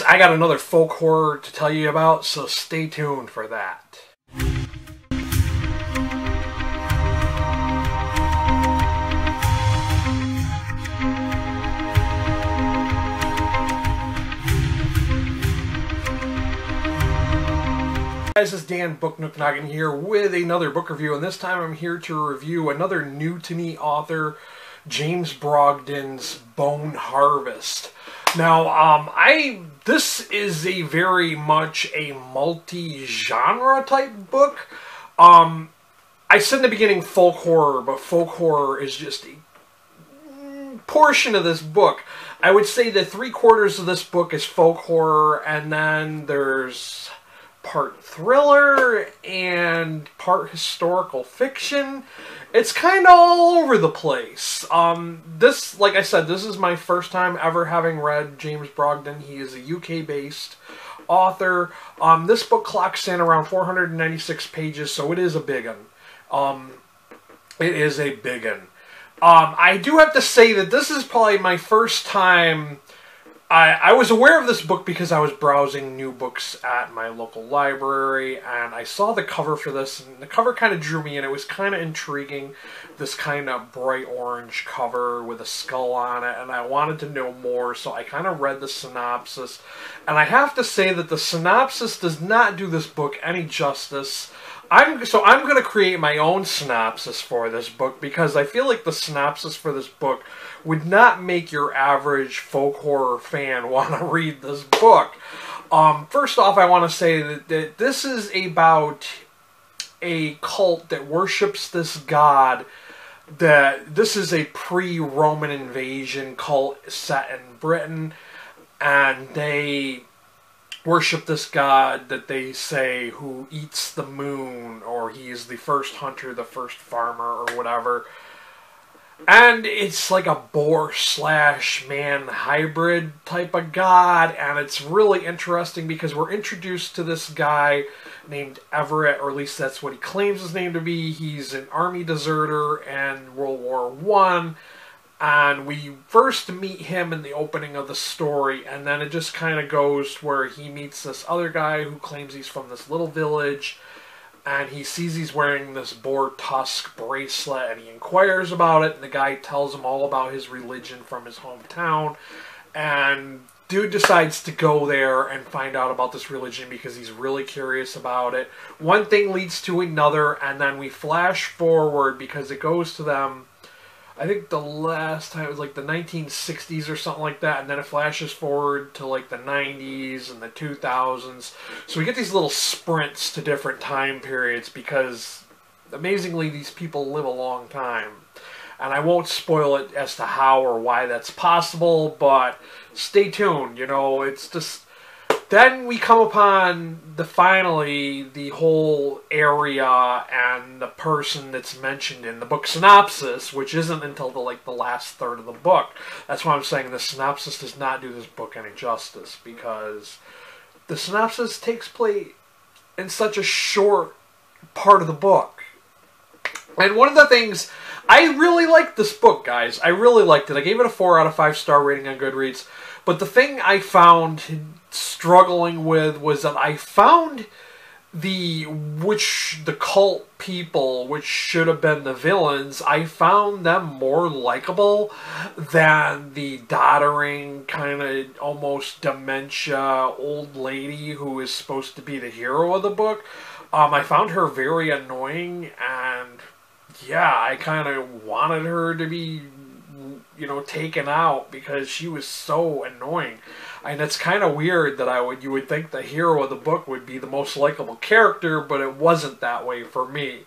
I got another folk horror to tell you about, so stay tuned for that. Guys, this is Dan Book Nook Noggin here with another book review, and this time I'm here to review another new to me author, James Brogden's Bone Harvest. Now, um, I this is a very much a multi-genre type book. Um, I said in the beginning folk horror, but folk horror is just a portion of this book. I would say that three quarters of this book is folk horror, and then there's part thriller and part historical fiction. It's kind of all over the place. Um, this, like I said, this is my first time ever having read James Brogden. He is a UK based author. Um, this book clocks in around 496 pages, so it is a big one. Um, it is a big one. Um, I do have to say that this is probably my first time I, I was aware of this book because I was browsing new books at my local library and I saw the cover for this and the cover kind of drew me in. It was kind of intriguing, this kind of bright orange cover with a skull on it and I wanted to know more so I kind of read the synopsis and I have to say that the synopsis does not do this book any justice. I'm so I'm going to create my own synopsis for this book because I feel like the synopsis for this book would not make your average folk horror fan want to read this book. Um, first off, I want to say that, that this is about a cult that worships this god that this is a pre-Roman invasion cult set in Britain and they worship this god that they say who eats the moon or he is the first hunter, the first farmer or whatever. And it's like a boar slash man hybrid type of god, and it's really interesting because we're introduced to this guy named Everett, or at least that's what he claims his name to be. He's an army deserter in World War One and we first meet him in the opening of the story and then it just kind of goes where he meets this other guy who claims he's from this little village and he sees he's wearing this boar tusk bracelet and he inquires about it and the guy tells him all about his religion from his hometown and dude decides to go there and find out about this religion because he's really curious about it. One thing leads to another and then we flash forward because it goes to them I think the last time it was like the 1960s or something like that, and then it flashes forward to like the 90s and the 2000s. So we get these little sprints to different time periods because amazingly these people live a long time. And I won't spoil it as to how or why that's possible, but stay tuned. You know, it's just then we come upon the finally the whole area and the person that's mentioned in the book synopsis, which isn't until the like the last third of the book. That's why I'm saying the synopsis does not do this book any justice because the synopsis takes place in such a short part of the book. And one of the things I really liked this book, guys. I really liked it. I gave it a four out of five star rating on Goodreads. But the thing I found struggling with was that I found the which the cult people which should have been the villains i found them more likable than the doddering kind of almost dementia old lady who is supposed to be the hero of the book. Um, i found her very annoying and yeah i kind of wanted her to be you know taken out because she was so annoying and it's kind of weird that I would you would think the hero of the book would be the most likable character, but it wasn't that way for me.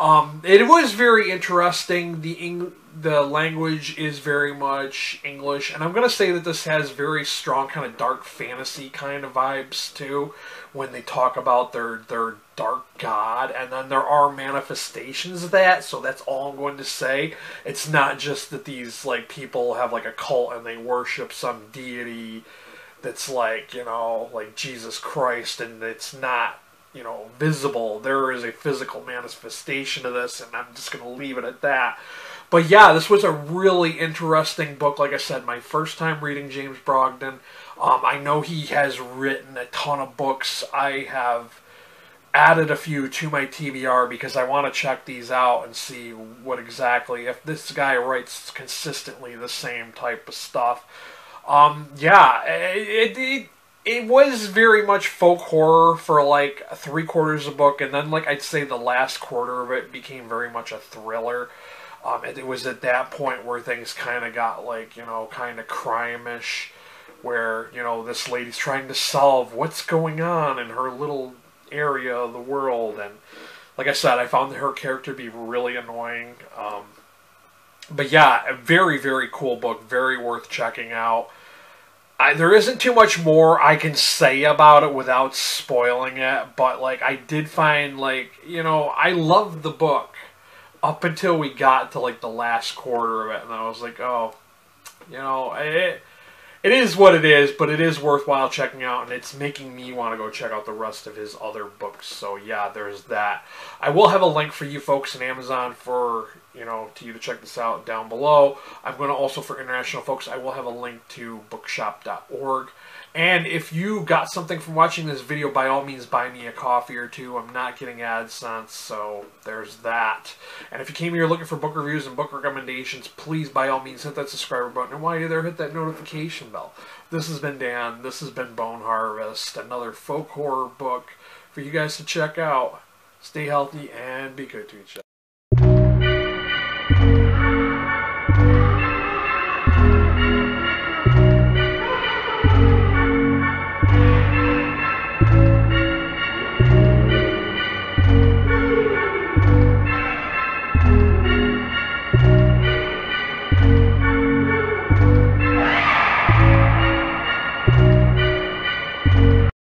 Um, it was very interesting. The Eng- the language is very much English, and I'm gonna say that this has very strong kind of dark fantasy kind of vibes too. When they talk about their their dark god, and then there are manifestations of that. So that's all I'm going to say. It's not just that these like people have like a cult and they worship some deity that's like you know like Jesus Christ, and it's not you know visible. There is a physical manifestation of this, and I'm just going to leave it at that. but yeah, this was a really interesting book. Like I said, my first time reading James Brogden. Um, I know he has written a ton of books. I have added a few to my TBR because I want to check these out and see what exactly if this guy writes consistently the same type of stuff. Um, yeah, it, it it was very much folk horror for like three quarters of the book, and then like I'd say the last quarter of it became very much a thriller. Um, it, it was at that point where things kind of got like you know kind of crime-ish, where you know this lady's trying to solve what's going on in her little area of the world, and like I said, I found her character to be really annoying. Um, but yeah, a very very cool book, very worth checking out. I, there isn't too much more I can say about it without spoiling it, but like I did find like you know I loved the book up until we got to like the last quarter of it, and I was like, oh, you know, it it is what it is, but it is worthwhile checking out, and it's making me want to go check out the rest of his other books. So yeah, there's that. I will have a link for you folks in Amazon for you know to you to check this out down below. I'm going to also for international folks, I will have a link to bookshop.org. And if you got something from watching this video, by all means, buy me a coffee or two. I'm not getting AdSense, so there's that. And if you came here looking for book reviews and book recommendations, please, by all means, hit that subscriber button. And while you're there, hit that notification bell. This has been Dan. This has been Bone Harvest, another folk horror book for you guys to check out. Stay healthy and be good to each other.